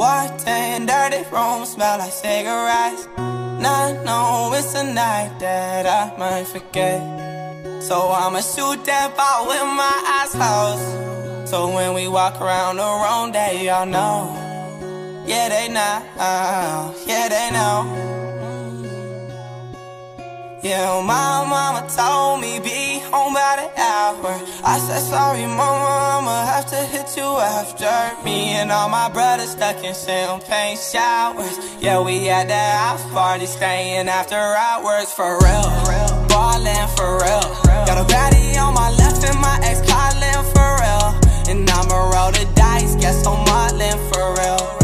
Walked in dirty room, smell like cigarettes. Not know it's a night that I might forget. So I'ma shoot that ball with my eyes closed. So when we walk around the wrong day, y'all know. Yeah, they know. Uh, yeah, they know. Yeah, my mama told me be home by the hour. I said sorry, mama, I'ma have to hit you after. Me and all my brothers stuck in champagne showers. Yeah, we at the house party, staying after hours for real. Ballin' for real. Got a baddie on my left and my ex calling for real. And I'ma roll the dice, guess I'm modeling for real.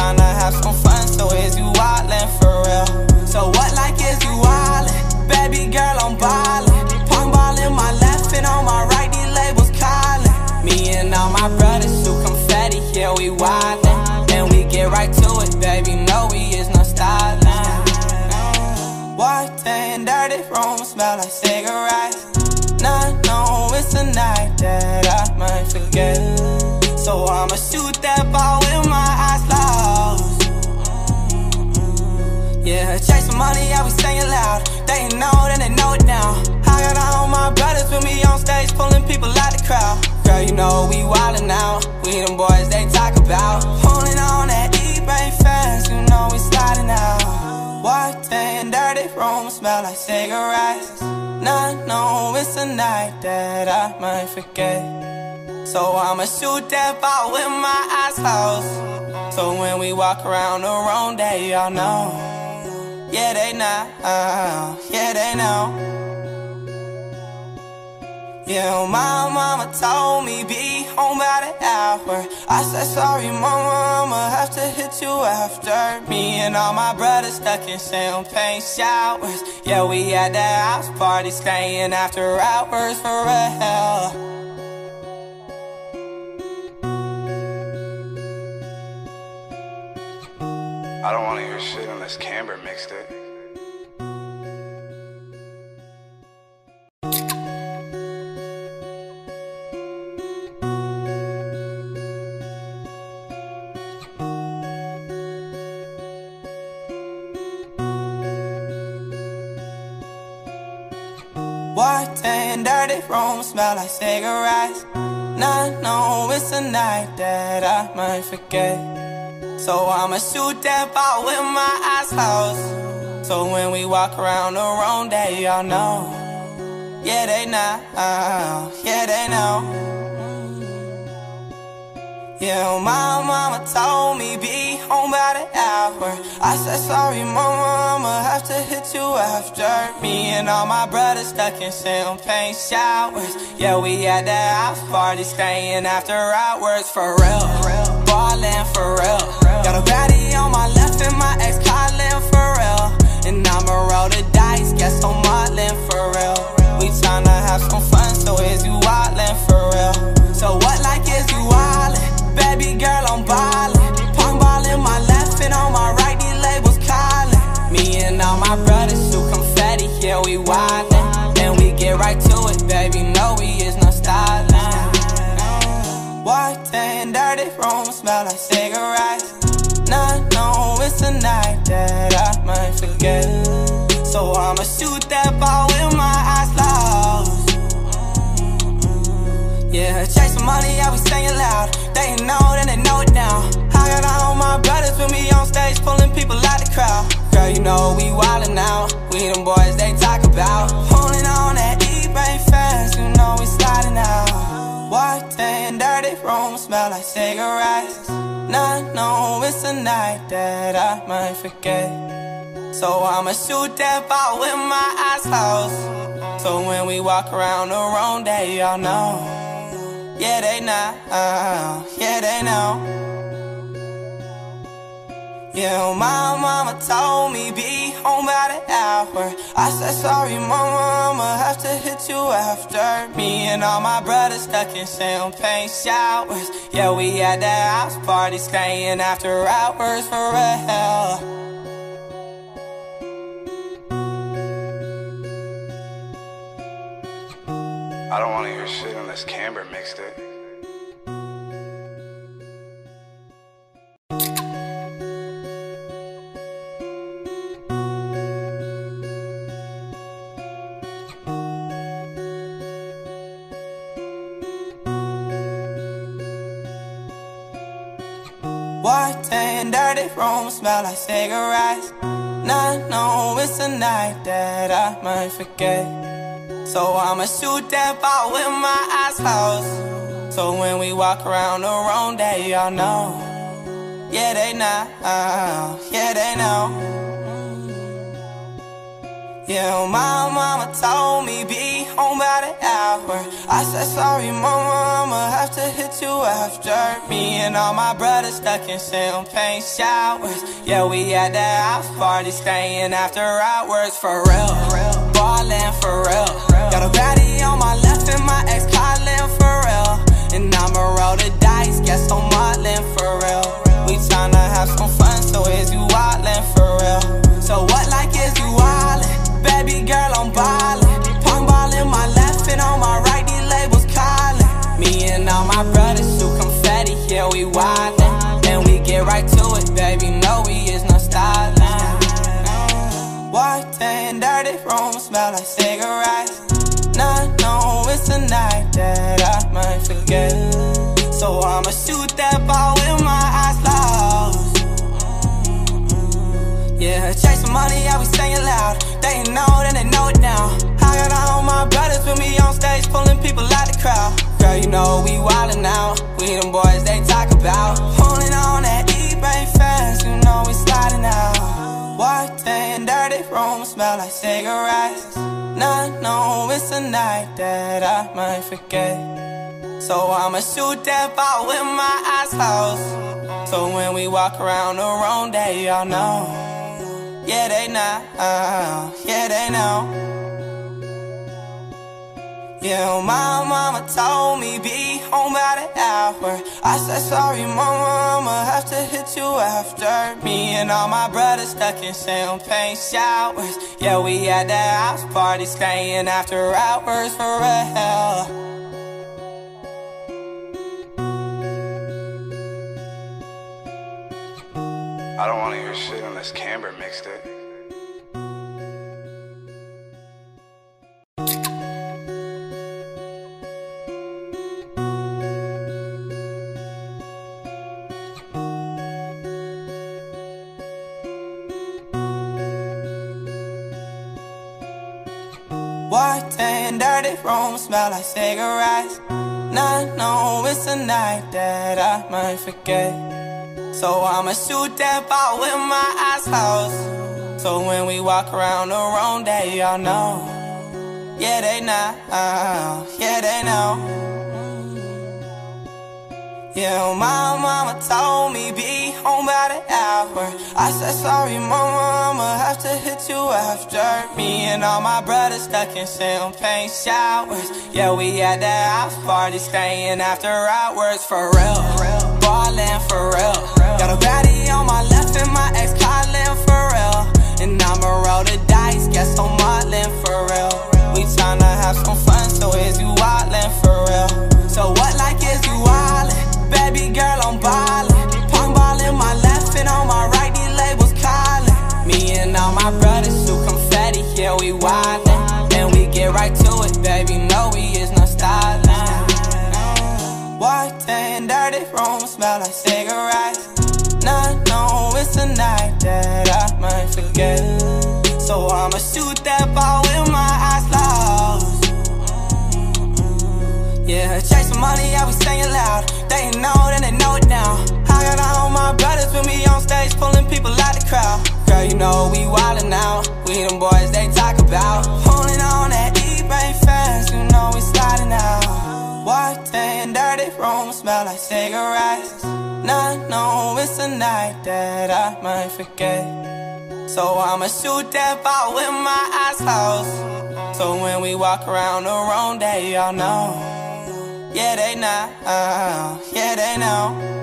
Tryna have some fun, so is you wildin' for real? So what like is you wildin'? Baby girl, I'm ballin'. Pong ballin' my left and on my right, these labels callin'. Me and all my brothers shoot confetti, yeah, we wildin'. And we get right to it, baby, no, we is no stylin'. Walked in dirty room, smell like cigarettes. Not know it's a night that I might forget. So I'ma shoot that ball Yeah, chasing money, I be singing loud. They know, then they know it now. I got all my brothers with me on stage, pulling people out the crowd. Girl, you know we wildin' now. We them boys they talk about. Pulling on that eBay fast, you know we sliding out. Walked in dirty room, smell like cigarettes. Not know it's a night that I might forget. So I'ma shoot that ball with my eyes closed. So when we walk around the wrong day, y'all know. Yeah, they know. Yeah, they know. Yeah, my mama told me be home by the hour. I said sorry, mama, I'ma have to hit you after. Me and all my brothers stuck in champagne showers. Yeah, we had the house party, staying after hours for real. I don't wanna hear shit unless Camber mixed it. Walked in dirty room, smell like cigarettes. Not know it's a night that I might forget. So I'ma shoot that ball with my eyes closed. So when we walk around the wrong day, y'all know. Yeah, they know. Yeah, they know. Yeah, my mama told me be home by the hour. I said sorry, mama, I'ma have to hit you after. Me and all my brothers stuck in champagne showers. Yeah, we at the house party, staying after hours for real. Ballin' for real. Got a baddie on my left and my ex calling for real. And I'ma roll the dice, guess I'm modeling for real. We tryna have some fun, so is you wildin' for real? So what like is you wildin'? Baby girl, I'm ballin'. Pong ballin' my left and on my right, these labels callin'. Me and all my brothers shoot confetti, yeah, we wildin'. They know, then they know it now. I got all my brothers with me on stage, pulling people out the crowd. Girl, you know we wildin' now. We them boys they talk about. Pulling on that eBay fast, you know we sliding out. Walked in dirty room, smell like cigarettes. Not know it's a night that I might forget. So I'ma shoot that ball with my eyes closed. So when we walk around the wrong day, y'all know. Yeah, they know. Yeah, they know. Yeah, my mama told me be home by the hour. I said sorry, mama, I'ma have to hit you after. Me and all my brothers stuck in champagne showers. Yeah, we had the house party, staying after hours for real. I don't wanna hear shit unless Camber mixed it. White and dirty room smell like cigarettes. Not know it's a night that I might forget. So I'ma shoot that ball with my eyes closed. So when we walk around the wrong day, y'all know. Yeah, they know. Yeah, they know. Yeah, my mama told me be home by the hour. I said sorry, mama, I'ma have to hit you after. Me and all my brothers stuck in champagne showers. Yeah, we at the house party, staying after hours for real. For real. Got a baddie on my left and my ex calling for real. And I'ma roll the dice, guess I'm modeling for real. We tryna have some fun, so is you wildin' for real? So what like is you wildin'? Baby girl, I'm ballin'. Pong ball in my left and on my right, these labels callin'. Me and all my brothers shoot confetti, yeah, we wildin'. White and dirty room smell like cigarettes. Not know it's a night that I might forget. So I'ma shoot that ball with my eyes closed. Yeah, chasing money, I be saying loud. They know, then they know it now. I got all my brothers with me on stage, pulling people out the crowd. Girl, you know we wildin' out. We them boys they talk about. Pulling on that White and dirty room smell like cigarettes. Not know it's a night that I might forget. So I'ma shoot that ball with my eyes closed. So when we walk around the room, day, y'all know. Yeah, they know. Yeah, they know. Yeah, my mama told me be home by the hour. I said sorry, mama, I'ma have to hit you after. Me and all my brothers stuck in champagne showers. Yeah, we at the house party, staying after hours for real. I don't wanna hear shit unless Camber mixed it. Smell like cigarettes. Not know it's a night that I might forget. So I'ma shoot that ball with my eyes closed. So when we walk around the wrong day, y'all know. Yeah, they know. Yeah, they know. Yeah, my mama told me be home by the hour. I said sorry, mama, I'ma have to hit you after. Me and all my brothers stuck in champagne showers. Yeah, we at the house party, staying after hours for real. Ballin' for real. Got a baddie on my left and my ex calling for real. And I'ma roll the dice, guess I'm modeling for real. We tryna have some fun, so is you wildin' for real? So what like is you wildin'? Baby girl, I'm ballin'. In my left and on my right, these labels callin'. Me and all my brothers shoot confetti, yeah, we wildin'. And we get right to it, baby, no, we is no stylin'. Uh, white and dirty room smell like cigarettes. Not know it's a night that I might forget. So I'ma shoot that ball Yeah, chasing money, I be saying loud. They ain't know, then they know it now. I got all my brothers with me on stage, pulling people out the crowd. Girl, you know we wildin' out. We them boys they talk about. Pulling on that eBay fast, you know we sliding out. Walked in dirty room, smell like cigarettes. Not know it's a night that I might forget. So I'ma shoot that ball with my eyes closed. So when we walk around the wrong day, y'all know. Yeah, they know. Yeah, they know.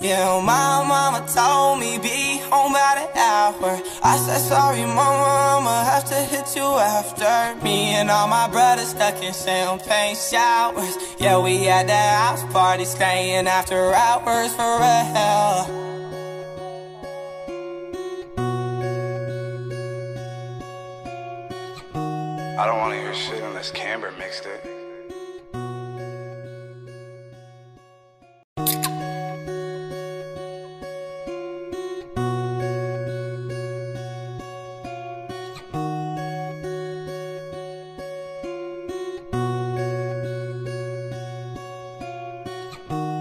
Yeah, my mama told me be home by the hour. I said sorry, mama, I'ma have to hit you after. Me and all my brothers stuck in champagne showers. Yeah, we had that house party, staying after hours for real. I don't wanna hear shit unless Camber mixed it.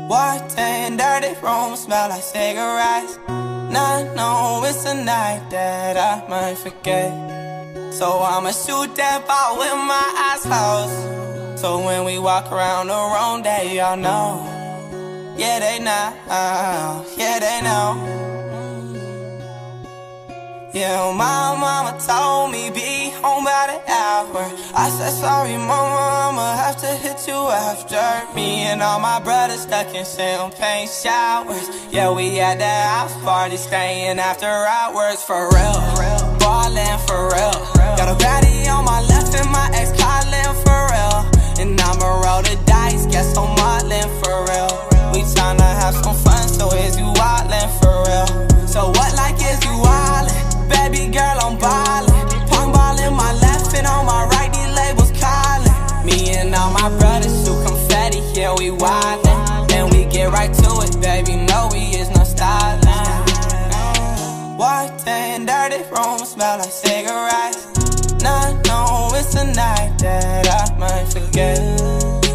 Walked in dirty room, smell like cigarettes. Not know it's a night that I might forget. So I'ma shoot that ball with my eyes closed. So when we walk around the wrong day, y'all know. Yeah, they know. Yeah, they know. Yeah, my mama told me be home by the hour. I said sorry, mama, I'ma have to hit you after. Me and all my brothers stuck in champagne showers. Yeah, we had that house party, staying after hours for real. Ballin' for real. Got a baddie on my left and my ex calling for real. And I'ma roll the dice, guess I'm modeling for real. We tryna have some fun, so is you wildin' for real? So what like is you wildin'? Baby girl, I'm ballin'. Pong ballin' my left and on my right, these labels callin'. Me and all my brothers shoot confetti, yeah, we wildin'. And we get right to it, baby, no, we is no stylin'. Walked in dirty room, smell like cigarettes. Not know it's a night that I might forget.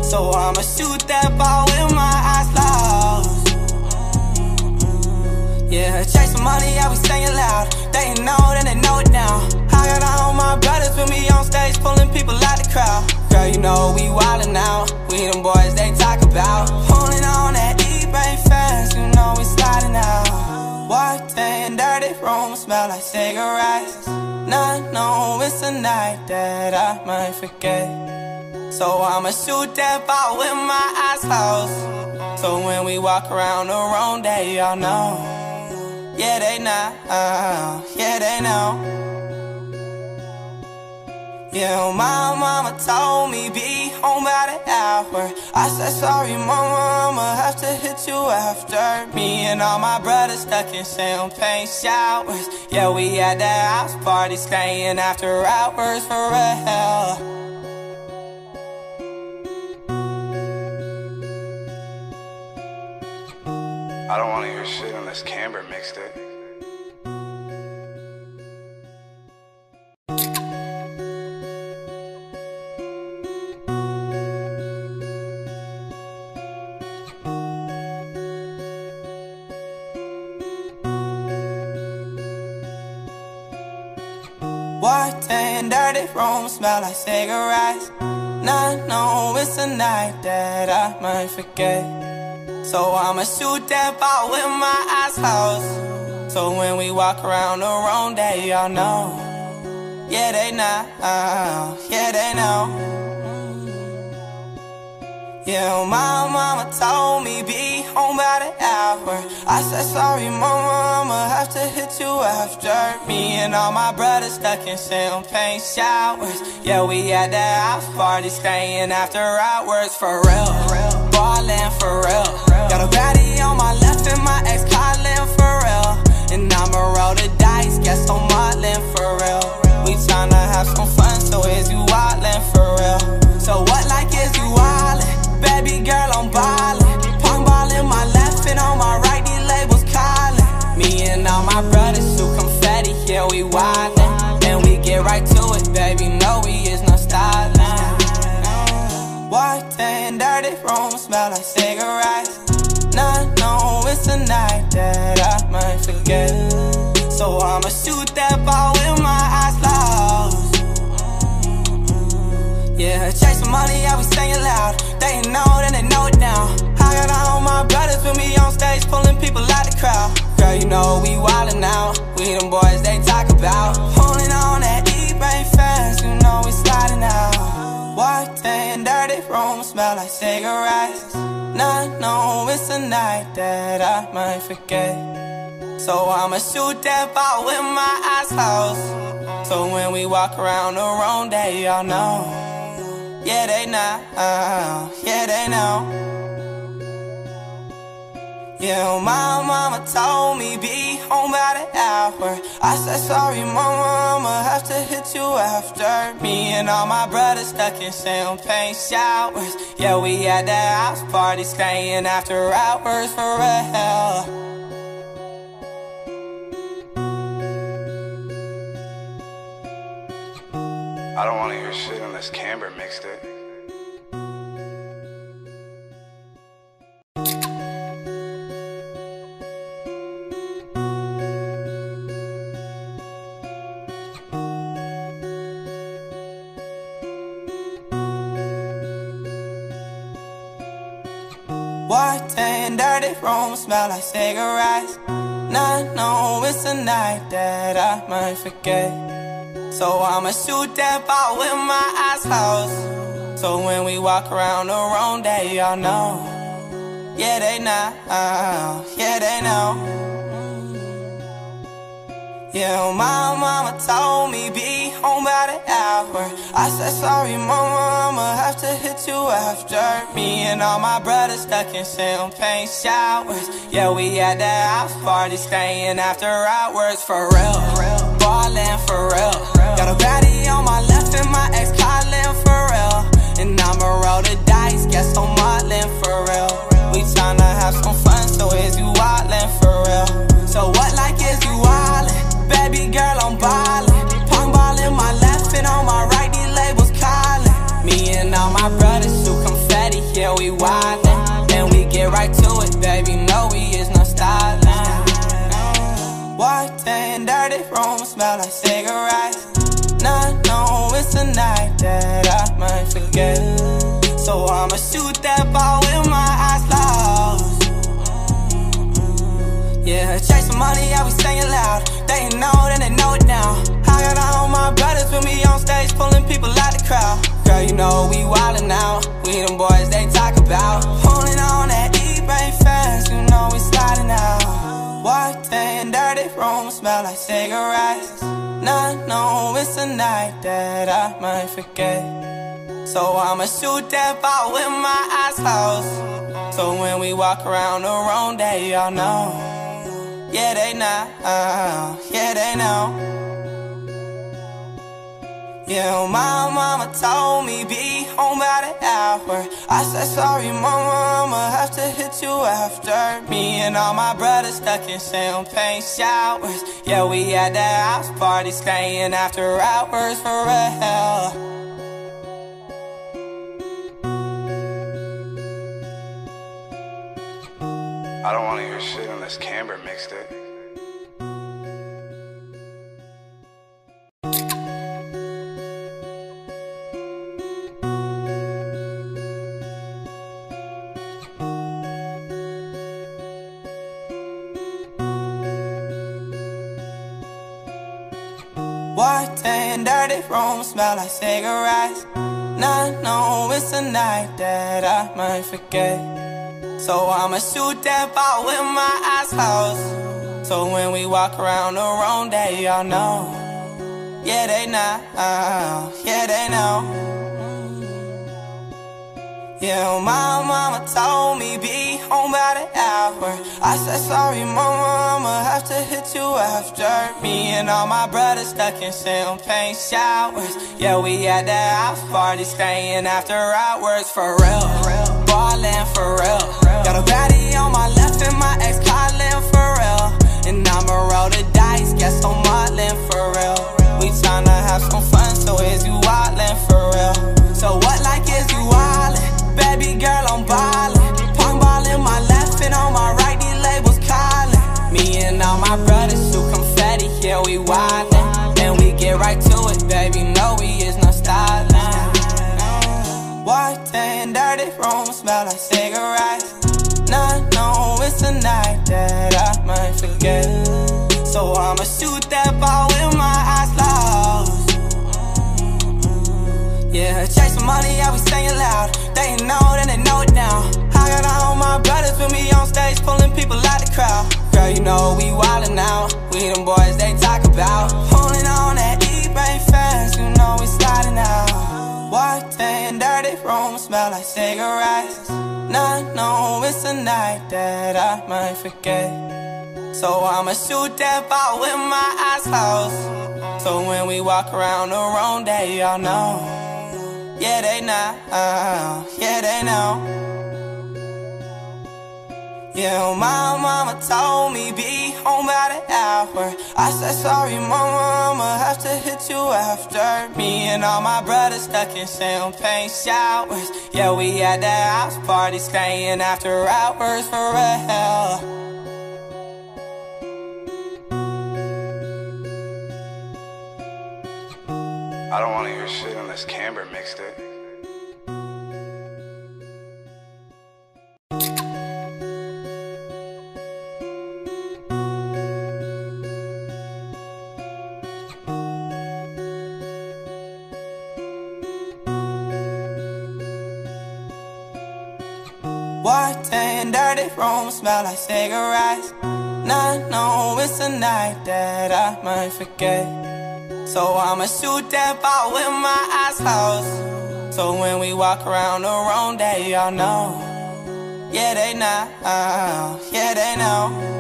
So I'ma shoot that ball with my eyes closed. Yeah, chase chasing money, I be singing loud. They know, then they know it now. I got all my brothers with me on stage, pulling people out the crowd. Girl, you know we wildin' now. We them boys they talk about. Pulling on that eBay fast, you know we sliding out. Walked in dirty room, smell like cigarettes. Not know it's a night that I might forget. So I'ma shoot that ball with my eyes closed. So when we walk around the wrong day, y'all know. Yeah, they know. Yeah, they know. Yeah, oh, my oh, mama told me be home by the hour. I said sorry, mama, I'ma have to hit you after. Me and all my brothers stuck in champagne showers. Yeah, we had that house party, staying after hours for real. I don't wanna hear shit unless Camber mixed it. In dirty room, smell like cigarettes. Not know it's a night that I might forget. So I'ma shoot that ball with my eyes closed. So when we walk around the wrong day, y'all know. Yeah, they know. Yeah, they know. Yeah, my mama told me be home by the hour. I said sorry, mama, I'ma have to you after. Me and all my brothers stuck in champagne showers. Yeah, we had that house party, staying after hours for real. Ballin' for real. Got a baddie on my left and my ex calling for real. And I'ma roll the dice, guess I'm modeling for real. We tryna have some fun, so is you wildin' for real? So what like is you wildin'? Baby girl, I'm ballin'. Pong ballin' my left and on my all my brothers who confetti, yeah, we wildin' And we get right to it, baby, no, we is no stylin' Walked in dirty room, smell like cigarettes. Nah, no, it's a night that I might forget. So I'ma shoot that ball with my eyes closed. Yeah, chase some money, I was singing loud. They know, then they know it now. I got all my brothers with me on stage, pulling people out the crowd. Girl, you know we wildin' out. We them boys they talk about. Pulling on that eBay fast, you know we sliding out. Walked in dirty room, smell like cigarettes. Not know it's a night that I might forget. So I'ma shoot that ball with my eyes closed. So when we walk around the wrong day, y'all know. Yeah, they know. Yeah, they know. Yeah, my mama told me be home by the hour. I said sorry, mama, I'ma have to hit you after. Me and all my brothers stuck in champagne showers. Yeah, we at the house party, staying after hours for real. I don't wanna hear shit unless Camber mixed it. Room, smell like cigarettes. Not know it's a night that I might forget. So I'ma shoot that ball with my eyes closed. So when we walk around the wrong day, y'all know. Yeah, they know. Yeah, they know. Yeah, my mama told me be home by the hour. I said sorry, mama, I'ma have to hit you after. Me and all my brothers stuck in champagne showers. Yeah, we at the house party, staying after hours for real. Ballin' for real. Got a baddie on my left and my ex calling for real. And I'ma roll the dice, guess I'm modeling for real. We tryna have some fun, so is you wildin' for real? So what like is you wildin'? Girl, I'm ballin'. Pong ball in my left and on my right, these labels callin'. Me and all my brothers shoot confetti, yeah, we wildin'. And we get right to it, baby, no, we is no stylin'. Uh, Walked in dirty room, smell like cigarettes. Not know it's a night that I might forget. So I'ma shoot that ball with my eyes closed. Yeah, chasing money, I be singing loud. They know, then they know it now. I got all my brothers with me on stage, pulling people out the crowd. Girl, you know we wildin' out. We them boys they talk about. Pulling on that eBay fast, you know we sliding out. Walked in dirty room, smell like cigarettes. Not know it's a night that I might forget. So I'ma shoot that ball with my eyes closed. So when we walk around the wrong day, y'all know. Yeah, they know. Uh, yeah, they know. Yeah, my mama told me be home by the hour. I said sorry, mama, I'ma have to hit you after. Me and all my brothers stuck in champagne showers. Yeah, we had the house party, staying after hours for real. I don't want to hear shit unless Camber mixed room, smell like cigarettes. Not know it's a night that I might forget. So I'ma shoot that ball with my eyes closed. So when we walk around the wrong day, y'all know. Yeah, they know. Yeah, they know. Yeah, my mama told me be home by the hour. I said sorry, mama, I'ma have to hit you after. Me and all my brothers stuck in champagne showers. Yeah, we at the house party, staying after hours for real. Ballin' for real. Got a baddie on my left and my ex calling for real. And I'ma roll the dice, guess I'm modeling for real. We tryna have some fun, so is you wildin' for real? So what like is you wildin'? Baby girl, I'm ballin'. Pong ball in my left and on my right, these labels callin'. Me and all my brothers shoot confetti, yeah, we wildin'. And we get right to it, baby, no, we is no stylin'. Walked in dirty room, smell like cigarettes. Not know it's a night that I might forget. So I'ma shoot that ball with my eyes closed. Yeah, chase money, I be staying loud. They know, then they know it now. I got all my brothers with me on stage, pulling people out the crowd. Girl, you know we wildin' out. We them boys they talk about. Pulling on that E-Bang fast, you know we sliding out. Walked in dirty room, smell like cigarettes. Not know it's a night that I might forget. So I'ma shoot that ball with my eyes closed. So when we walk around the wrong day, y'all know. Yeah, they know. Yeah, they know. Yeah, my mama told me be home by the hour. I said sorry, mama, I'ma have to hit you after. Me and all my brothers stuck in champagne showers. Yeah, we had the house party, staying after hours for real. I don't wanna hear unless Camber mixed it. Walked in dirty room, smell like cigarettes. Not know it's a night that I might forget. So I'ma shoot that ball with my eyes closed. So when we walk around the wrong day, y'all know. Yeah, they know. Yeah, they know.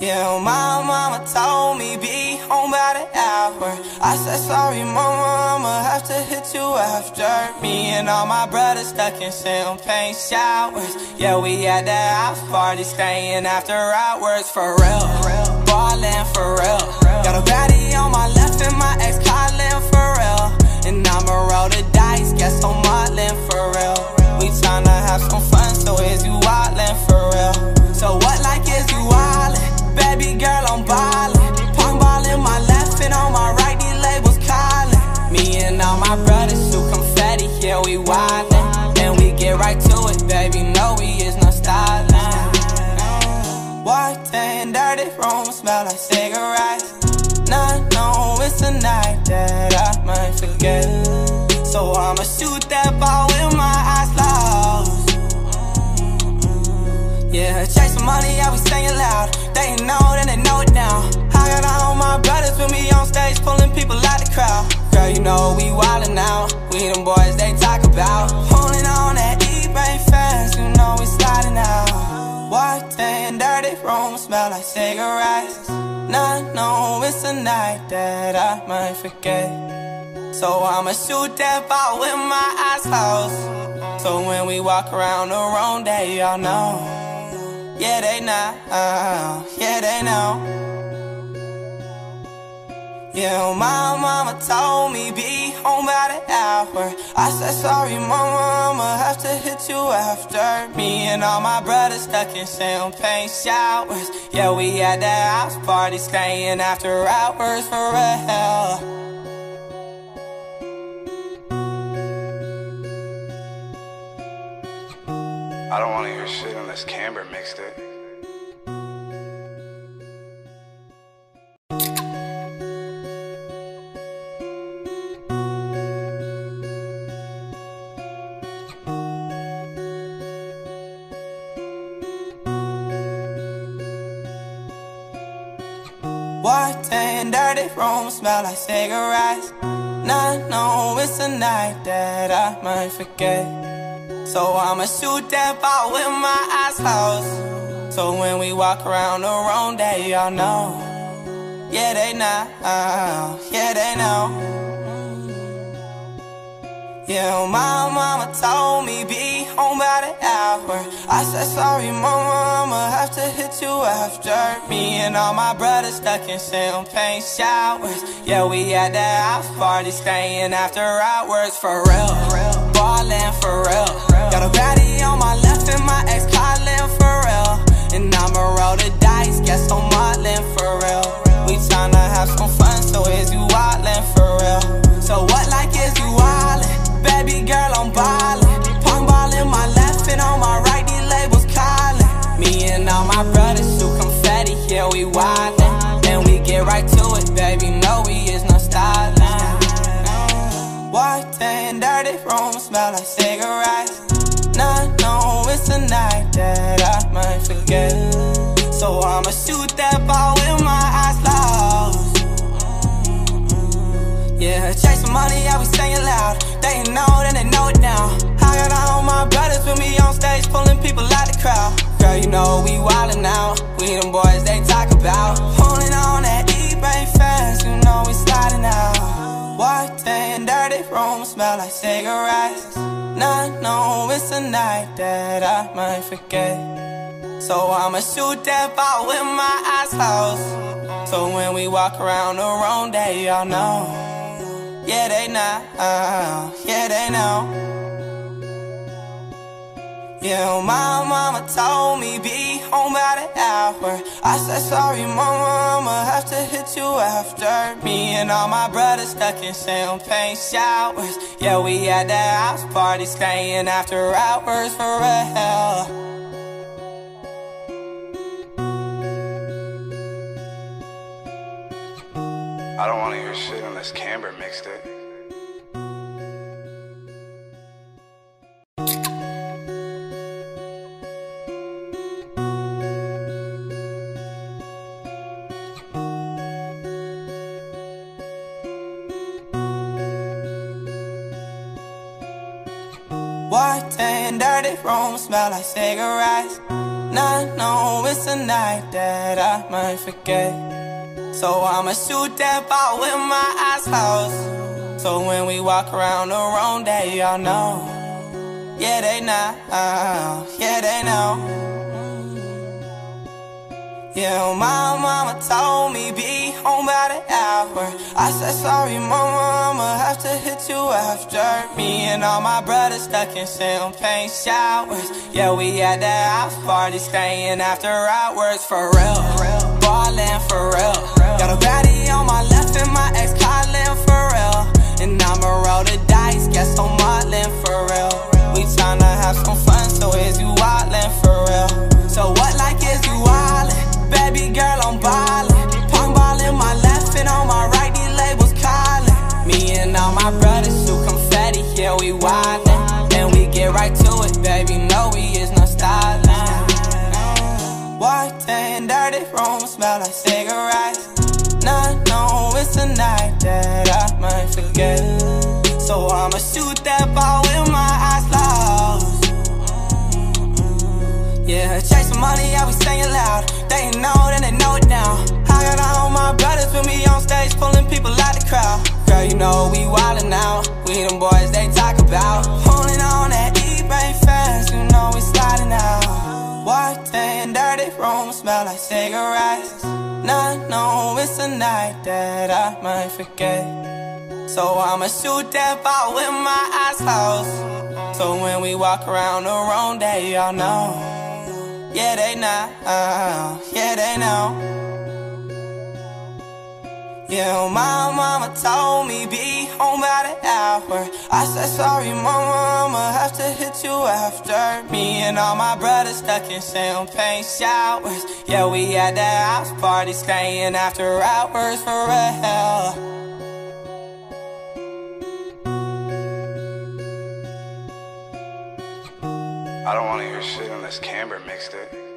Yeah, my mama told me be home by the hour. I said sorry, mama, I'ma have to hit you after. Me and all my brothers stuck in champagne showers. Yeah, we at the house party, staying after hours for real. Ballin' for real. Got a baddie on my left and my ex calling for real. And I'ma roll the dice, guess I'm modeling for real. We tryna have some fun, so is you wildin' for real? So what like is you wildin'? Baby girl, I'm ballin'. Pong ballin' my left and on my right, these labels callin'. Me and all my brothers shoot confetti, yeah, we wildin'. Smell like cigarettes. Not know it's a night that I might forget. So I'ma shoot that ball with my eyes closed. Yeah, chasing money, I be singing loud. They know, then they know it now. I got all my brothers with me on stage, pulling people out the crowd. Girl, you know we wildin' now. We them boys they talk about. Pulling on that E-Bang fast, you know we sliding out. Walked in dirty room, smell like cigarettes. Not know it's a night that I might forget. So I'ma shoot that ball with my eyes closed. So when we walk around the wrong day, y'all know. Yeah, they know. Yeah, they know. Yeah, my mama told me be home by the hour. I said sorry, mama, I'ma have to hit you after. Me and all my brothers stuck in champagne showers. Yeah, we at that house party, staying after hours for real. I don't wanna hear shit unless Camber mixed it. Dirty room, smell like cigarettes. Not know it's a night that I might forget. So I'ma shoot that ball with my eyes closed. So when we walk around the room, day, y'all know. Yeah, they know. Yeah, they know. Yeah, my mama told me be home by the hour. I said sorry, mama, I'ma have to hit you after. Me and all my brothers stuck in champagne showers. Yeah, we at the house party, staying after hours for real. Ballin' So I'ma shoot that ball with my eyes closed. Yeah, chase chasing money, I be saying loud. They know, then they know it now. I got all my brothers with me on stage, pulling people out the crowd. Girl, you know we wildin' out. We them boys they talk about. Pulling on that eBay fast, you know we sliding out. White and dirty room smell like cigarettes. Not know it's a night that I might forget. So I'ma shoot that ball with my eyes closed. So when we walk around the room, day, y'all know. Yeah, they know. Yeah, they know. Yeah, my mama told me be home by the hour. I said sorry, mama, I'ma have to hit you after. Me and all my brothers stuck in champagne showers. Yeah, we had that house party, staying after hours for real. I don't wanna hear shit unless Camber mixed it. Dirty room smell like cigarettes. Not know it's a night that I might forget. So I'ma shoot that ball with my eyes closed. So when we walk around the wrong day, y'all know. Yeah, they know. Yeah, they know. Yeah, my mama told me be home by the hour. I said sorry, mama, I'ma have to hit you after. Me and all my brothers stuck in champagne showers. Yeah, we had that house party, staying after hours for real. Ballin' for real. Got a baddie on my left and my ex calling for real. And I'ma roll the dice, guess I'm modeling for real. We tryna have some fun, so is you wildin' for real? So what like is you wildin'? Baby girl, I'm ballin'. Pong ballin' my left and on my right, these labels callin'. Me and all my brothers shoot confetti, yeah, we wildin'. And we get right White and dirty room smell like cigarettes. Not know it's a night that I might forget. So I'ma shoot that ball with my eyes closed. Yeah, chasing money, I be saying loud. They know, then they know it now. I got all my brothers with me on stage, pulling people out the crowd. Girl, you know we wildin' out. We them boys they talk about. Pulling on that eBay fast, you know we sliding out. White and dirty room smell like cigarettes. Not know it's a night that I might forget. So I'ma shoot that ball with my eyes closed. So when we walk around the wrong day, y'all know. Yeah, they know. Yeah, they know. Yeah, my mama told me be home by the hour. I said sorry, mama, I'ma have to hit you after. Me and all my brothers stuck in champagne showers. Yeah, we had that house party, staying after hours for real. I don't wanna hear shit unless Camber mixed it.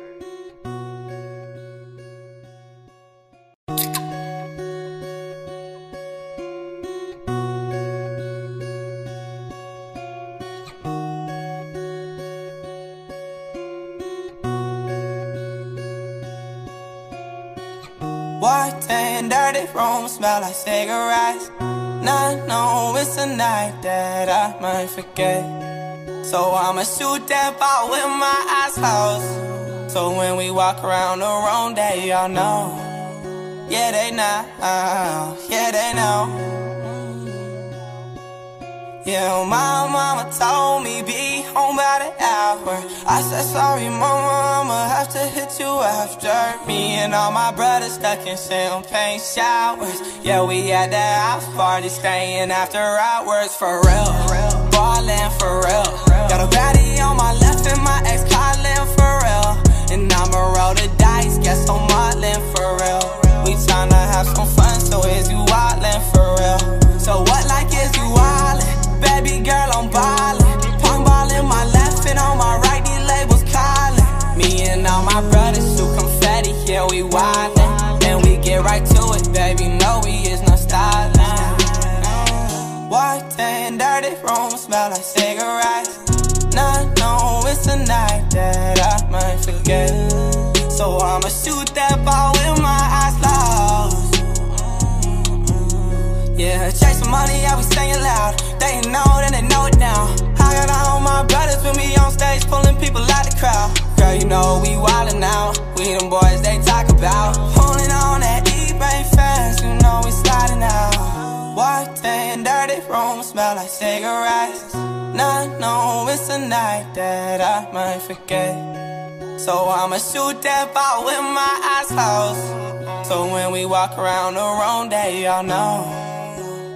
Room smell like cigarettes. Not know it's a night that I might forget. So I'ma shoot that ball with my eyes closed. So when we walk around the room, day, y'all know. Yeah, they know. Yeah, they know. Yeah, my mama told me be home by the hour. I said sorry, mama, I'ma have to hit you after. Me and all my brothers stuck in champagne showers. Yeah, we had that house party, staying after hours for real. Ballin' for real. Got a baddie on my left and my ex calling for real. And I'ma roll the dice, guess I'm modeling for real. We tryna have some fun, so is you wildin' for real? So what like is you wildin'? Baby girl, I'm ballin'. Pong ballin' my left and on my right, these labels callin'. Me and all my brothers shoot confetti, yeah, we wildin'. And we get right to it, baby, no, we is no stylin'. Uh, Walked and dirty room, smell like cigarettes. Not know it's a night that I might forget. So I'ma shoot that ball with my eyes locked. Yeah, chasing money, I be staying loud. They know, then they know it now. I got all my brothers with me on stage, pulling people out the crowd. Girl, you know we wildin' out. We them boys they talk about. Pulling on that E-Bang fast, you know we sliding out. Walked in dirty room, smell like cigarettes. Not know it's a night that I might forget. So I'ma shoot that ball with my eyes closed. So when we walk around the wrong day, y'all know.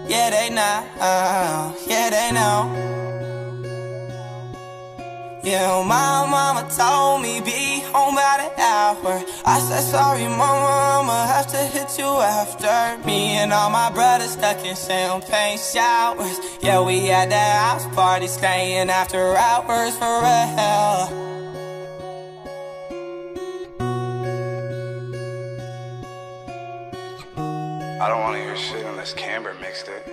Yeah, they know. Yeah, they know. Yeah, my mama told me be home by the hour. I said sorry, mama, I'ma have to hit you after. Me and all my brothers stuck in champagne showers. Yeah, we had that house party, staying after hours for real. I don't wanna hear shit unless Camber mixed it.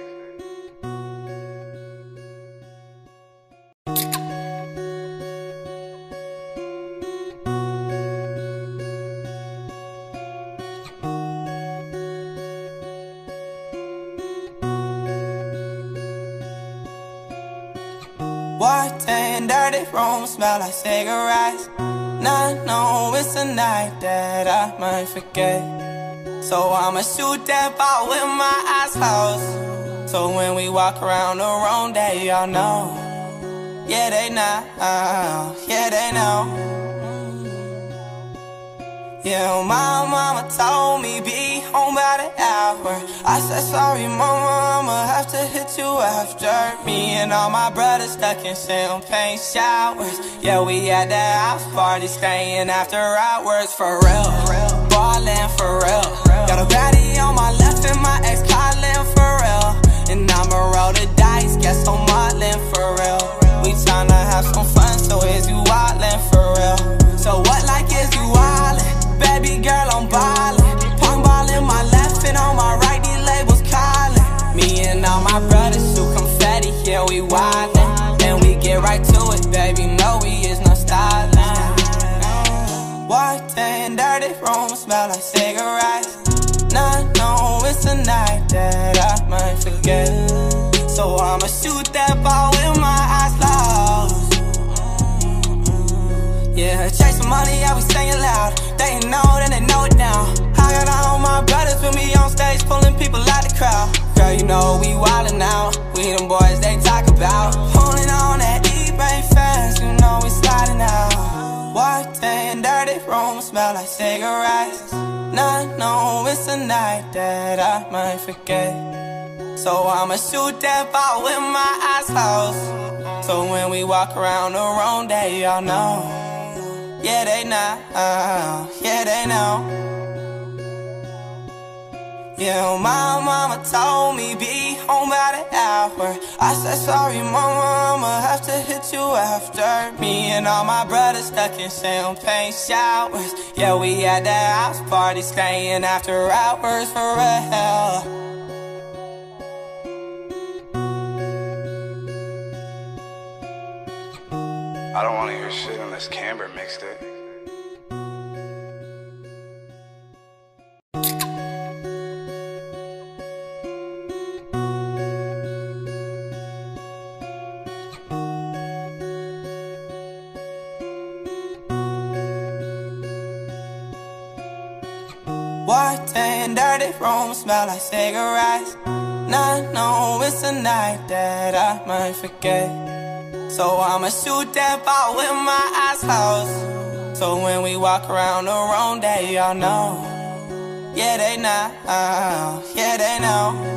Walked in dirty room, smell like cigarettes. Not know it's a night that I might forget. So I'ma shoot that ball with my eyes closed. So when we walk around the wrong day, y'all know. Yeah, they know. Yeah, they know. Yeah, my mama told me be home by the hour. I said sorry, mama, I'ma have to hit you after. Me and all my brothers stuck in champagne showers. Yeah, we had that house party, staying after hours for real. Ballin' for real. Got a baddie on my left and my ex calling for real. And I'ma roll the dice, guess I'm modeling for real. We tryna have some fun, so is you wildin' for real? So what like is you wildin'? Baby girl, I'm ballin'. Pong ballin' my left and on my right, these labels callin'. Me and all my brothers shoot confetti, yeah, we wildin'. And we get right to Walked in dirty room, smell like cigarettes. Not know it's a night that I might forget. So I'ma shoot that ball with my eyes closed. Yeah, chasing money, I be staying loud. They know, then they know it now. I got all my brothers with me on stage, pulling people out the crowd. Girl, you know we wildin' out. We them boys they talk about. In dirty room, smell like cigarettes. Not know it's a night that I might forget. So I'ma shoot that ball with my eyes closed. So when we walk around the wrong day, y'all know. Yeah, they know. Yeah, they know. Yeah, my mama told me be home by the hour. I said sorry, mama, I'ma have to hit you after. Me and all my brothers stuck in champagne showers. Yeah, we had that house party, staying after hours for real. I don't wanna hear shit unless Camber mixed it. Room, smell like cigarettes. Not know it's a night that I might forget. So I'ma shoot that ball with my eyes closed. So when we walk around the wrong day, y'all know. Yeah, they know. Yeah, they know.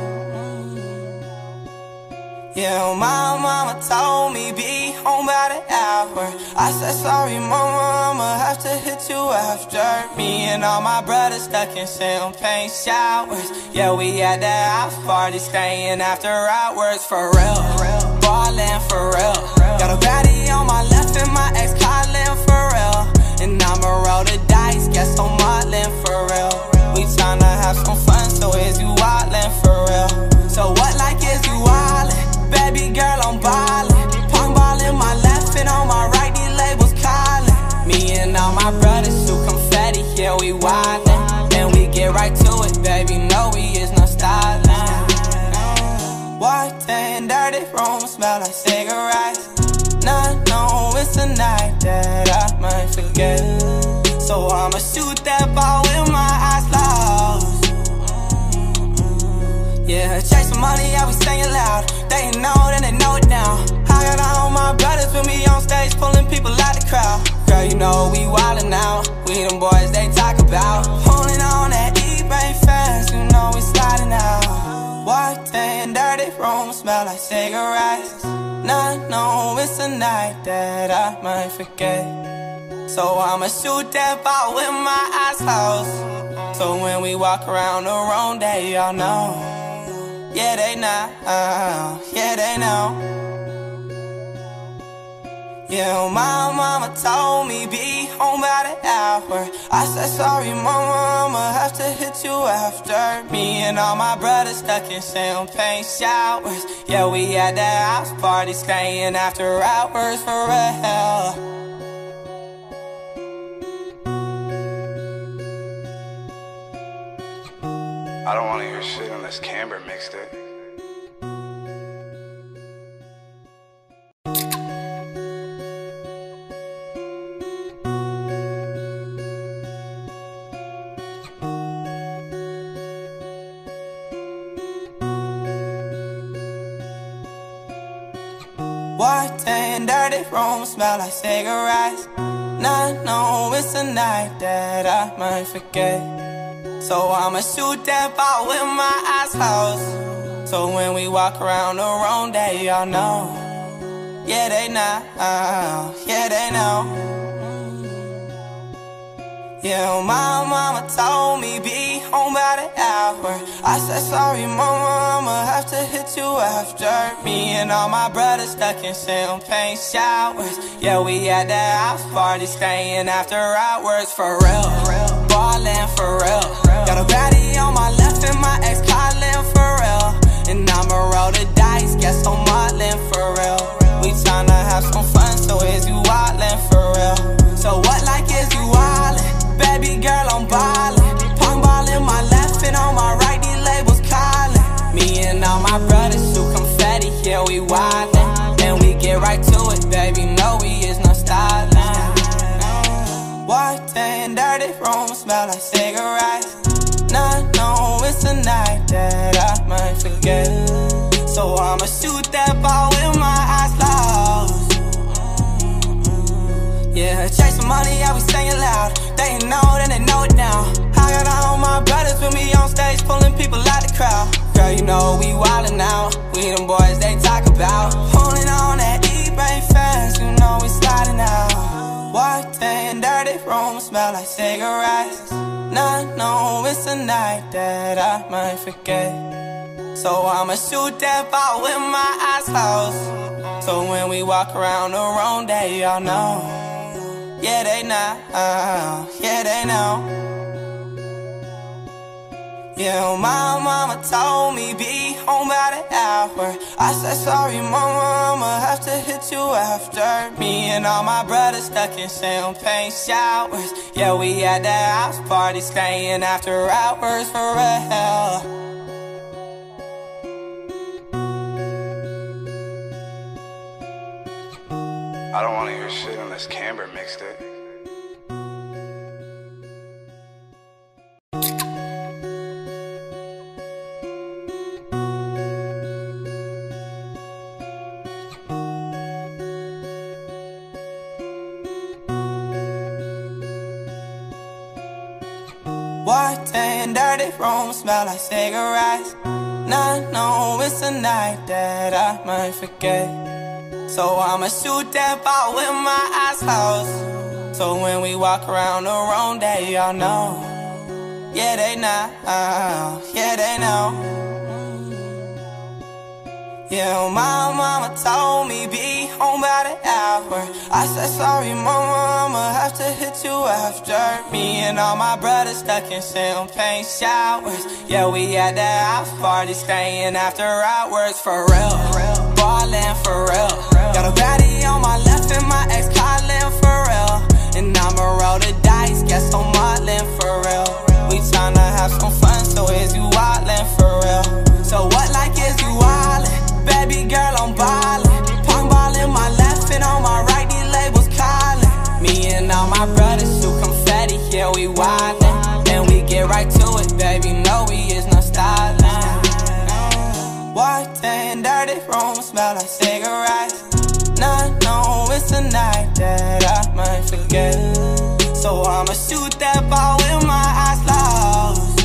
Yeah, my mama told me be on about an hour. I said, sorry, mama, I'ma have to hit you after. Me and all my brothers stuck in champagne showers. Yeah, we had that house party, staying after hours for real. Ballin' for real. Got a baddie on my left and my ex calling for real. And I'ma roll the dice, guess I'm modeling for real. We tryna have some fun, so is you wildin' for real? So what like is you wildin'? Baby girl, I'm ballin'. Yeah, we wildin'. And we get right to it, baby, no, we is no stylin'. White and dirty room, smell like cigarettes. Not know it's a night that I might forget. So I'ma shoot that ball with my eyes closed. Yeah, chasing money, I be saying loud. They know, then they know it now. I got all my brothers with me on stage, you know we wildin' out. We them boys they talk about. Pulling on that eBay fast, you know we sliding out. White and dirty room, smell like cigarettes. Not know it's a night that I might forget. So I'ma shoot that ball with my eyes closed. So when we walk around the room, day, y'all know. Yeah, they know. Yeah, they know. Yeah, my mama told me be home by the hour. I said sorry, mama, I'ma have to hit you after. Me and all my brothers stuck in champagne showers. Yeah, we had that house party, staying after hours for real. I don't wanna hear shit unless Camber mixed it. Room smell like cigarettes. Not know it's a night that I might forget. So I'ma shoot that ball with my eyes closed. So when we walk around the wrong day, y'all know. Yeah, they know. Yeah, they know. Yeah, my mama told me be home by the hour. I said sorry, mama, I'ma have to hit you after. Me and all my brothers stuck in champagne showers. Yeah, we had that house party, staying after hours for real. Ballin' for real. Got a baddie on my left and my They know, then they know it now. I got all my brothers with me on stage, pulling people out the crowd. Girl, you know we wildin' out. We them boys they talk about. Pulling on that eBay fast, you know we sliding out. White and dirty room, smell like cigarettes. Not know it's a night that I might forget. So I'ma shoot that ball with my eyes closed. So when we walk around the wrong day, y'all know. Yeah, they know. Yeah, they know. Yeah, my mama told me be home by the hour. I said sorry, mama, I'ma have to hit you after. Me and all my brothers stuck in champagne showers. Yeah, we had that house party, staying after hours for real. I don't wanna hear shit unless Camber mixed it. White and dirty room, smell like cigarettes. Not know it's a night that I might forget. So I'ma shoot that ball with my eyes closed. So when we walk around the room, day, y'all know. Yeah, they know. Yeah, they know. Yeah, my mama told me be home by the hour. I said sorry, mama, I'ma have to hit you after. Me and all my brothers stuck in champagne showers. Yeah, we had that house party, staying after hours for real ballin' for real. Got a baddie on my left and my ex calling for real. And I'ma roll the dice, guess I'm modeling for real. We tryna have some fun, so is you wildin' for real? So what like is you wildin'? Baby girl, I'm ballin'. Pong ballin' my left and on my right, these labels callin'. Me and all my brothers shoot confetti, yeah, we wildin'. Smell like cigarettes. Not know it's a night that I might forget. So I'ma shoot that ball with my eyes closed.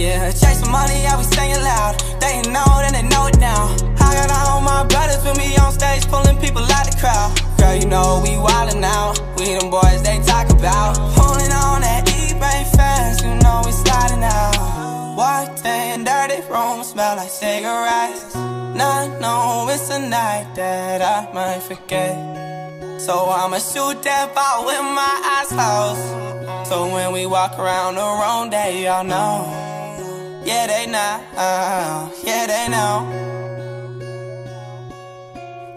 Yeah, chasing money, I be staying loud. They know, then they know it now. I got all my brothers with me on stage, pulling people out the crowd. Girl, you know we wildin' out. We them boys they talk about. Pulling on that E-Bay fast, you know we sliding out. Walked in dirty room, smell like cigarettes. Not know it's a night that I might forget. So I'ma shoot that ball with my eyes closed. So when we walk around the room, day, y'all know. Yeah, they know. Yeah, they know.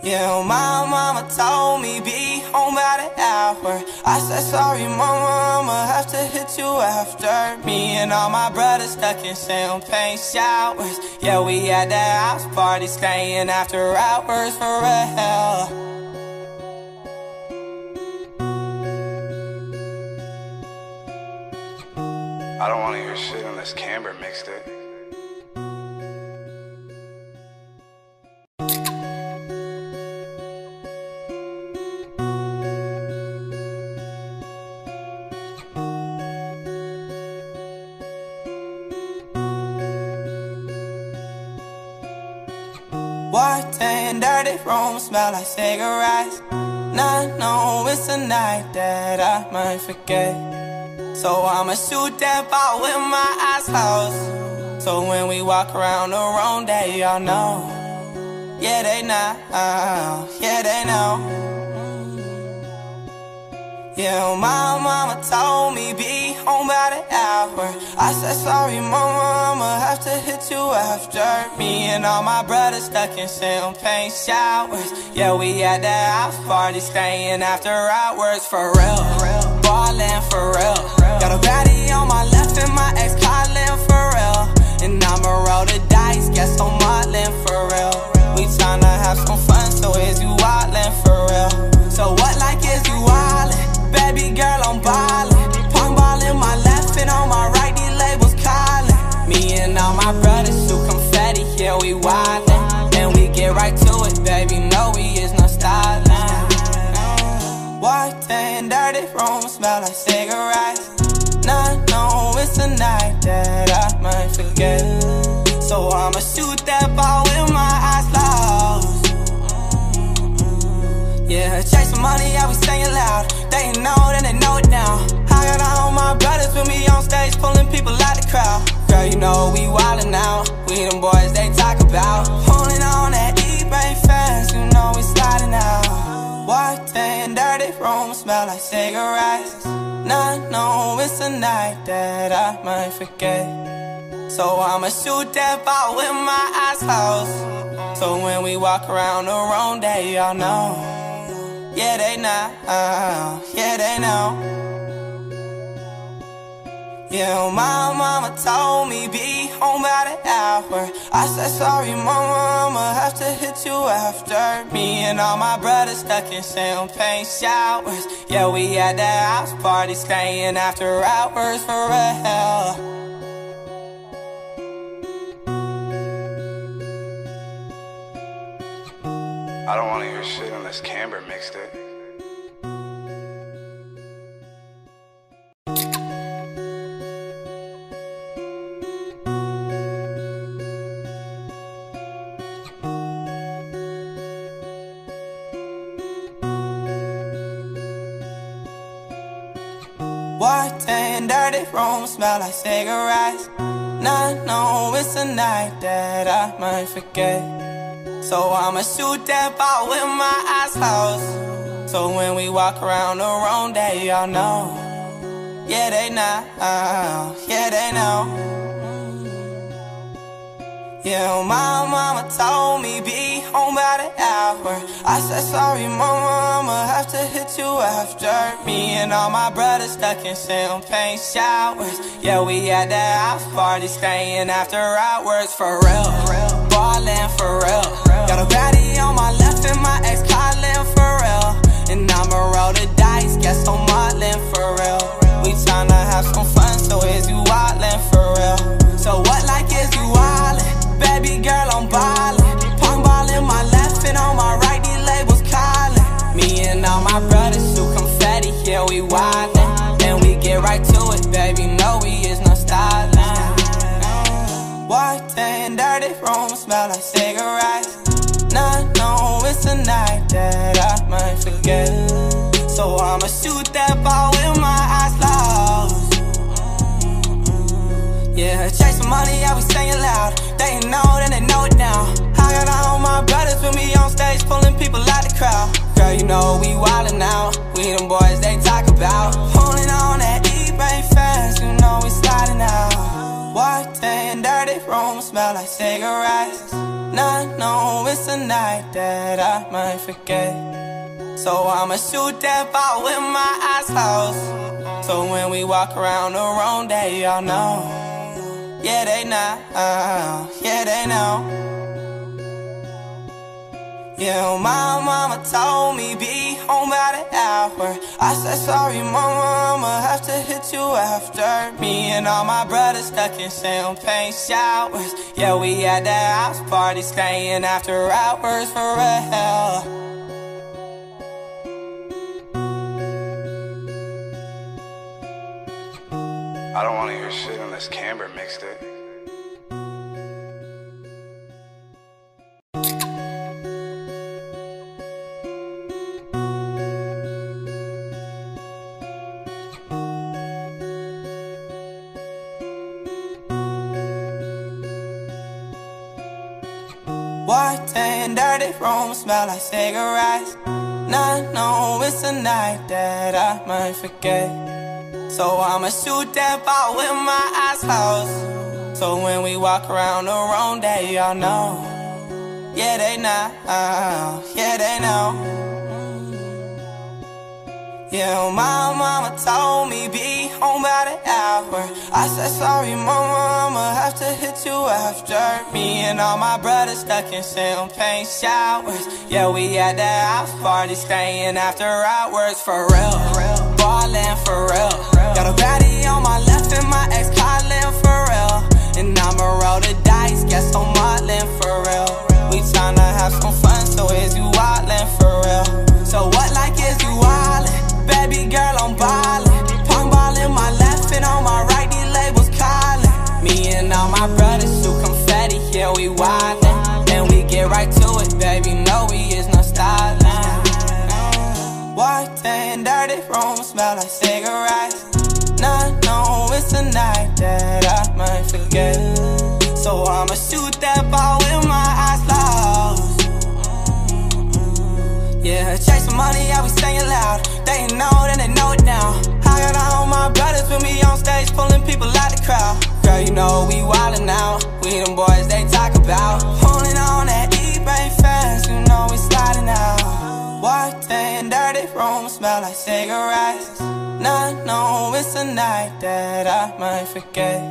Yeah, my mama told me be home by the hour. I said sorry, mama, I'ma have to hit you after. Me and all my brothers stuck in champagne showers. Yeah, we had that house party, staying after hours for real. I don't wanna hear shit unless Camber mixed it. Room, smell like cigarettes. Not know it's a night that I might forget. So I'ma shoot that ball with my eyes closed. So when we walk around the wrong day, y'all know. Yeah, they know. Yeah, they know. Yeah, my mama told me be home by the hour. I said sorry, mama, I'ma have to hit you after. Me and all my brothers stuck in champagne showers. Yeah, we had that house party, staying after hours for real. Ballin' for real. Got a baddie on my left and my ex calling for real. And I'ma roll the dice, guess I'm modeling for real. We tryna have some fun, so is you wildin' for real? So what like is you? Baby girl, I'm ballin'. Pong ballin' my left and on my right, these labels callin'. Me and all my brothers shoot confetti, yeah, we wildin'. And we get right to it, baby, no, we is no stylin'. Walked in dirty room, smell like cigarettes. Not know it's a night that I might forget. So I'ma shoot that ball with my eyes closed. Yeah, chasing money, I be staying loud. They know, then they know it now. I got all my brothers with me on stage, pulling people out the crowd. Girl, you know we wildin' out. We them boys they talk about. Pulling on that E-Bay fast, you know we sliding out. Walked in dirty room, smell like cigarettes. Not know it's a night that I might forget. So I'ma shoot that ball with my eyes closed. So when we walk around the wrong day, y'all know. Yeah, they know. Uh, yeah, they know. Yeah, my mama told me be home by the hour. I said sorry, mama, I'ma have to hit you after. Me and all my brothers stuck in champagne showers. Yeah, we had that house party, staying after hours for real. I don't wanna hear shit unless Camber mixed it. Walked in dirty room, smell like cigarettes. Not know it's a night that I might forget. So I'ma shoot that ball with my eyes closed. So when we walk around the wrong day, y'all know. Yeah, they know. Yeah, they know. Yeah, my mama told me be home by the hour. I said sorry, mama, I'ma have to hit you after. Me and all my brothers stuck in champagne showers. Yeah, we had that house party, staying after hours for real. Ballin' for real. Got a baddie on my left and my ex calling for real. And I'ma roll the dice, guess I'm modeling for real. We tryna have some fun, so is you wildin' for real? So what like is you wildin'? Baby girl, I'm ballin'. Pong ball in my left and on my right, these labels callin'. Me and all my brothers shoot confetti, yeah, we wildin'. Walked in dirty room, smell like cigarettes. Not know it's a night that I might forget. So I'ma shoot that ball with my eyes closed. Yeah, chase chasing money, I be saying loud. They know, then they know it now. I got all my brothers with me on stage, pulling people out the crowd. Girl, you know we wildin' out. We them boys they talk about. Pulling on that eBay fast, you know we sliding out. Walked in dirty room, smell like cigarettes. Not know it's a night that I might forget. So I'ma shoot that ball with my eyes closed. So when we walk around the room, day, y'all know. Yeah, they know. Yeah, they know. Yeah, my mama told me be home by the hour. I said sorry, mama, I'ma have to hit you after. Me and all my brothers stuck in champagne showers. Yeah, we had that house party, staying after hours for real. I don't wanna hear shit unless Camber mixed it. Smell like cigarettes. Not know it's a night that I might forget. So I'ma shoot that ball with my eyes closed. So when we walk around the wrong day, y'all know. Yeah, they know. Yeah, they know. Yeah, my mama told me be home by the hour. I said sorry, mama, I'ma have to hit you after. Me and all my brothers stuck in champagne showers. Yeah, we had that house party, staying after hours for real. Ballin' for real. Got a baddie on my left and my ex calling for real. And I'ma roll the dice, guess I'm modeling for real. We tryna have some fun, so is you wildin' for real? My brothers shoot confetti, yeah, we wildin'. And we get right to it, baby, no, we is no stylin'. Walked in dirty room, smell like cigarettes. Not know it's a night that I might forget. So I'ma shoot that ball with my eyes closed. Yeah, chasing money, I be saying loud. They know, then they know it now. I got all my brothers with me on stage, pulling people out the crowd. Girl, you know we wildin' out. We them boys they talk about. Pulling on that eBay fast, you know we sliding out. Walked in dirty room, smell like cigarettes. Not know it's a night that I might forget.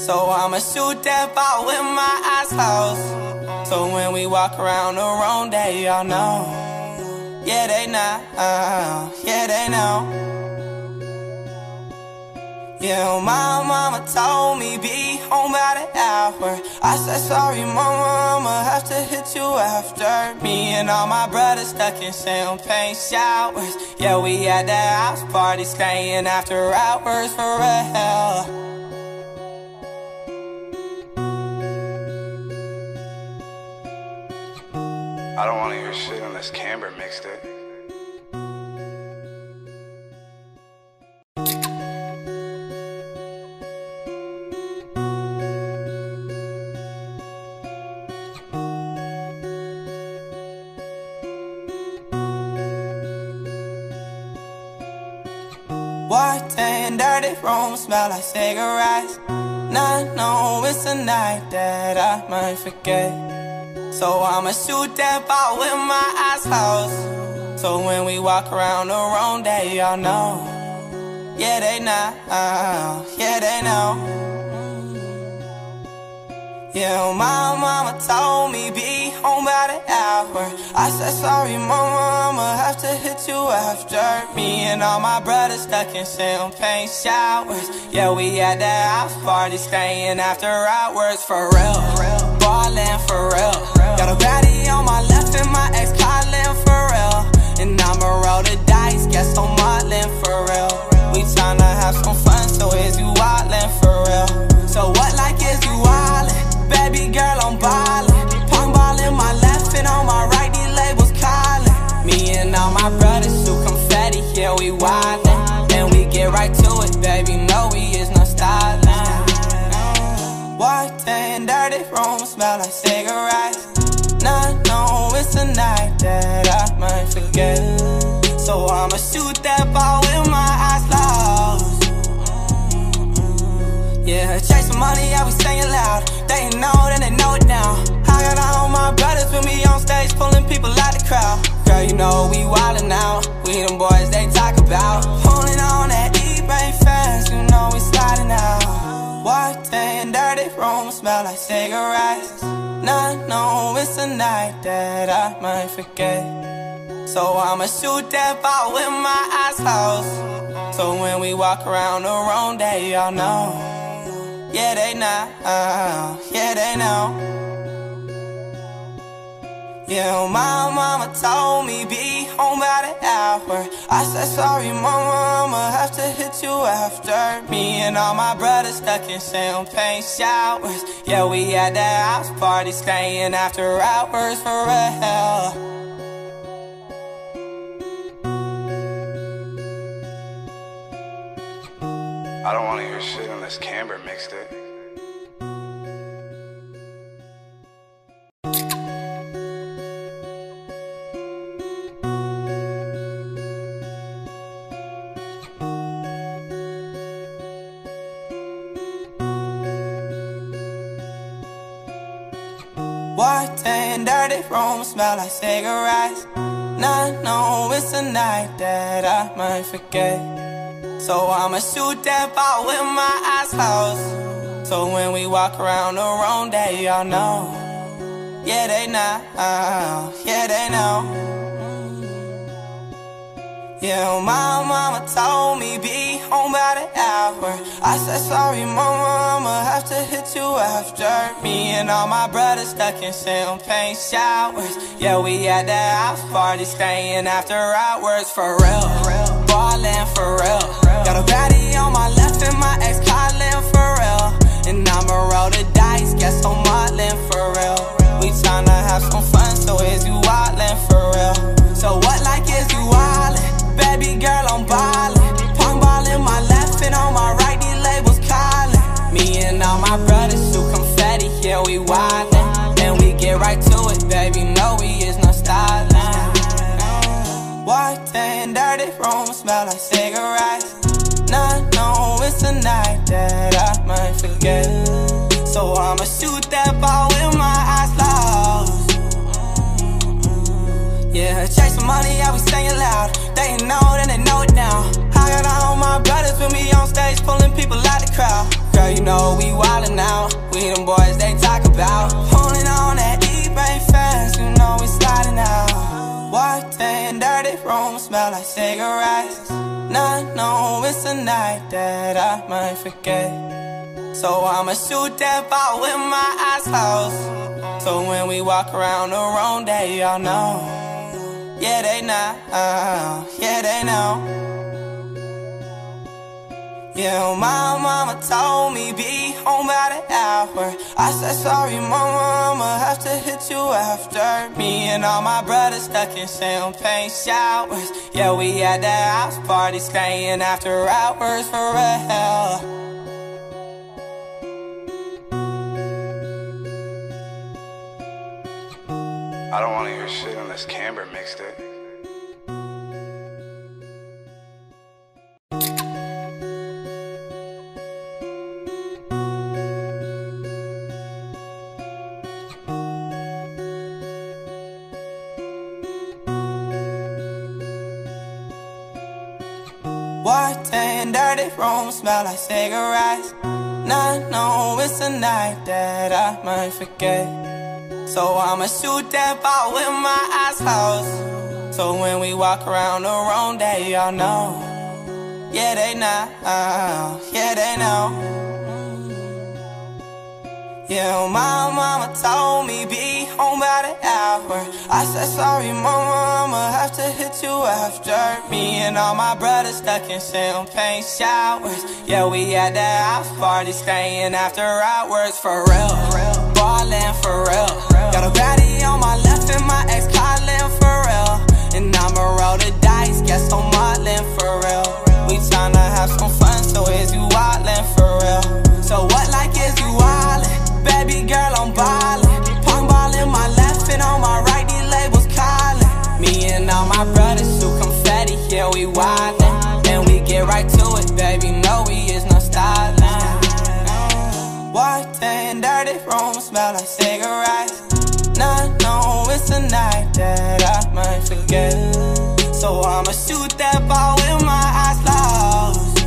So I'ma shoot that ball with my eyes closed. So when we walk around the room, day, y'all know. Yeah, they know. Yeah, they know. Yeah, my mama told me be home by the hour. I said sorry, mama, I'ma have to hit you after. Me and all my brothers stuck in champagne showers. Yeah, we had that house party, staying after hours for real. I don't wanna hear shit unless Camber mixed it. Dirty room, smell like cigarettes. Not know it's a night that I might forget. So I'ma shoot that ball with my eyes closed. So when we walk around the room, day, y'all know. Yeah, they know. Yeah, they know. Yeah, my mama told me be home by the hour. I said sorry, mama, I'ma have to hit you after. Me and all my brothers stuck in champagne showers. Yeah, we at the house party, staying after hours for real. Ballin' for real. Got a baddie on my left and my ex calling for real. And I'ma roll the dice, guess I'm you know we wildin' now. We them boys they talk about. Pulling on that E-Bay fast, you know we sliding out. Walked in dirty room, smell like cigarettes. Not know it's a night that I might forget. So I'ma shoot that ball with my eyes closed. So when we walk around the wrong day, y'all know. Yeah, they know. Yeah, they know. Yeah, my mama told me be home by the hour. I said sorry, mama, I'ma have to hit you after. Me and all my brothers stuck in champagne showers. Yeah, we at the house party, staying after hours for real. I don't wanna hear shit unless Camber mixed it. Walked in dirty room, smell like cigarettes. Not know it's a night that I might forget. So I'ma shoot that ball with my eyes closed. So when we walk around the wrong day, y'all know. Yeah, they know. Yeah, they know. Yeah, my mama told me be home by the hour. I said sorry, mama, I'ma have to hit you after. Me and all my brothers stuck in champagne showers. Yeah, we at the house party, staying after hours for real. Ballin' for real. Got a baddie on my left and my ex calling for real. And I'ma roll the dice, guess I'm modeling for real. We tryna have some fun, so is you wildin' for real? So what girl, I'm ballin'. Pong ballin' my left and on my right, these labels callin'. Me and all my brothers shoot confetti, yeah, we wildin'. And we get right to it, baby, no, we is not stylin'. Walked in dirty room, smell like cigarettes. Not know it's a night that I might forget. So I'ma shoot that ball with my eyes closed. Yeah, chasing money, I be saying loud. They know, then they know it now. I got all my brothers with me on stage, pulling people out the crowd. Girl, you know we wildin' now. We them boys they talk about. Pulling on that E-Bay fast, you know we sliding out. Walked in dirty room, smell like cigarettes. Not know it's a night that I might forget. So I'ma shoot that ball with my eyes closed. So when we walk around the wrong day, y'all know. Yeah, they know. Uh, yeah, they know. Yeah, my mama told me be home by the hour. I said sorry, mama, I'ma have to hit you after. Me and all my brothers stuck in champagne showers. Yeah, we had the house party, staying after hours for real. I don't wanna hear shit unless Camber mixed it. Walked in dirty room, smell like cigarettes. Not know it's a night that I might forget. So I'ma shoot that ball with my eyes closed. So when we walk around the wrong day, y'all know. Yeah, they know. Yeah, they know. Yeah, my mama told me be home by the hour. I said sorry, mama, I'ma have to hit you after. Me and all my brothers stuck in champagne showers. Yeah, we at the house party, staying after hours for real. Ballin' for real. Got a baddie on my left and my ex calling for real. And I'ma roll the dice, guess I'm modeling for real. We tryna have some fun, so is you wildin' for real? So what like is you wildin'? Baby girl, I'm ballin'. Pong ball in my left and on my right, these labels callin'. Me and all my brothers shoot confetti, yeah, we wildin'. And we get right to it, baby, Walked in, dirty room, smell like cigarettes. Not know it's the night that I might forget. So I'ma shoot that ball with my eyes closed.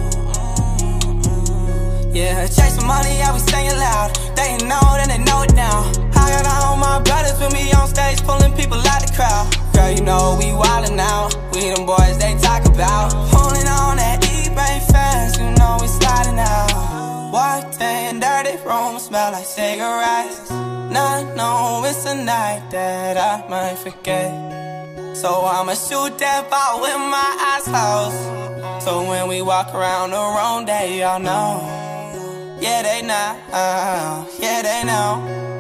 Yeah, chasing money, I be saying loud. They know, then they know it now. I got all my brothers with me on stage, pulling people out the crowd. Girl, you know we wildin' out. We them boys they talk about. Smell like cigarettes. Not know it's a night that I might forget. So I'ma shoot that ball with my eyes closed. So when we walk around the wrong day, y'all know. Yeah, they know. Yeah, they know.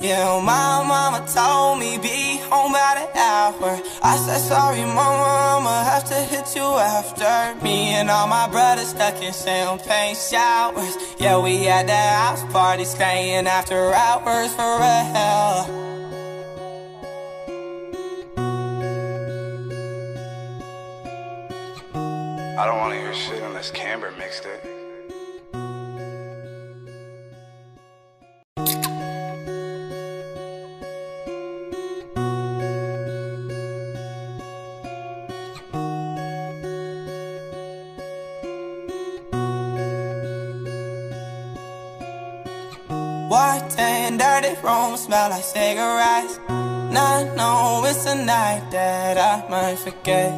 Yeah, my mama told me be home by the hour. I said sorry, mama, I'ma have to hit you after. Me and all my brothers stuck in champagne showers. Yeah, we at the house party, staying after hours for real. I don't wanna hear shit unless Camber mixed it. Dirty room, smell like cigarettes. Not know it's a night that I might forget.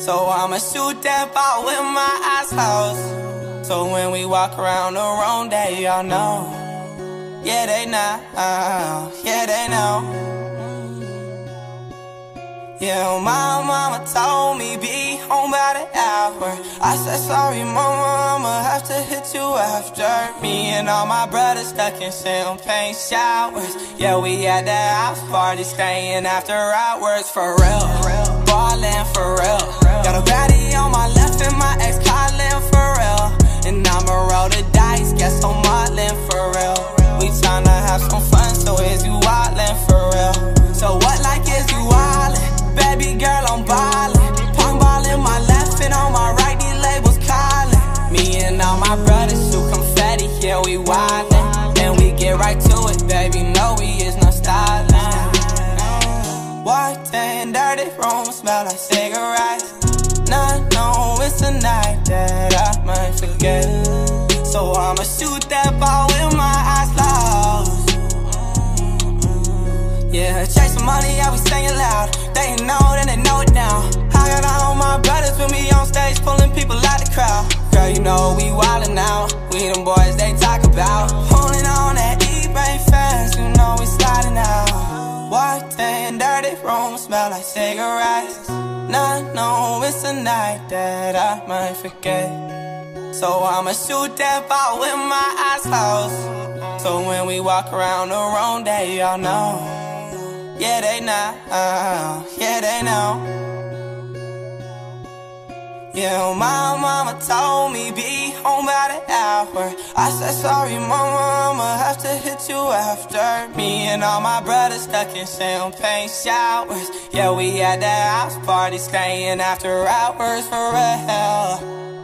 So I'ma shoot that ball with my eyes closed. So when we walk around the room, day, y'all know. Yeah, they know. Yeah, they know. Yeah, my mama told me I said sorry, mama, I'ma have to hit you after. Me and all my brothers stuck in champagne showers. Yeah, we at the house party, staying after hours for real. Ballin' for real. Got a baddie on my left and my ex calling for real. And I'ma roll the dice, guess I'm modeling for real. We tryna have some fun, so is you wildin' for real? So what like is you wildin'? Baby girl, I'm ballin'. My brothers shoot confetti, yeah, we wildin'. And we get right to it, baby, no, we is no stylin'. Walked dirty room, smell like cigarettes. Not know it's a night that I might forget. So I'ma shoot that ball with my eyes closed. Yeah, chase chasing money, I be saying loud. They know, then they know it now. I got all my brothers with me on stage, pulling people out the crowd. Girl, you know we wildin' out. We them boys they talk about. Pulling on that eBay fast, you know we sliding out. Walked in, dirty room, smell like cigarettes. Not know it's a night that I might forget. So I'ma shoot that ball with my eyes closed. So when we walk around the room, day, y'all know. Yeah, they know. Yeah, they know. Yeah, my mama told me be home by the hour. I said sorry, mama, I'ma have to hit you after. Me and all my brothers stuck in champagne showers. Yeah, we had the house party, staying after hours for real.